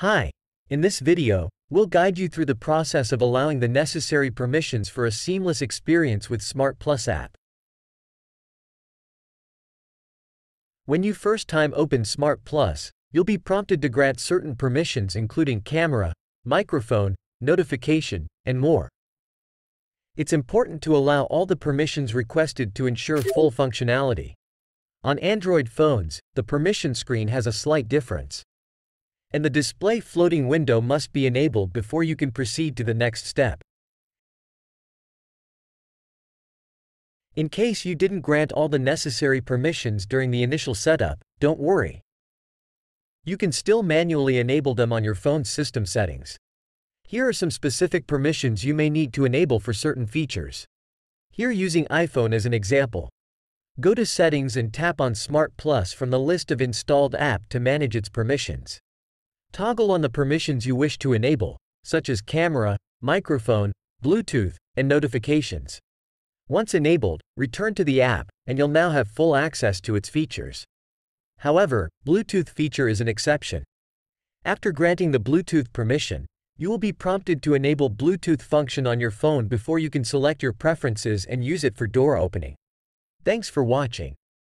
Hi. In this video, we'll guide you through the process of allowing the necessary permissions for a seamless experience with SmartPlus app. When you first time open SmartPlus, you'll be prompted to grant certain permissions including camera, microphone, notification, and more. It's important to allow all the permissions requested to ensure full functionality. On Android phones, the permission screen has a slight difference and the display floating window must be enabled before you can proceed to the next step. In case you didn't grant all the necessary permissions during the initial setup, don't worry. You can still manually enable them on your phone's system settings. Here are some specific permissions you may need to enable for certain features. Here using iPhone as an example. Go to Settings and tap on SmartPlus from the list of installed app to manage its permissions. Toggle on the permissions you wish to enable, such as camera, microphone, Bluetooth, and notifications. Once enabled, return to the app, and you'll now have full access to its features. However, Bluetooth feature is an exception. After granting the Bluetooth permission, you will be prompted to enable Bluetooth function on your phone before you can select your preferences and use it for door opening. Thanks for watching.